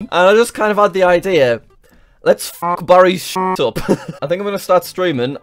and I just kind of had the idea. Let's f Barry's up. I think I'm gonna start streaming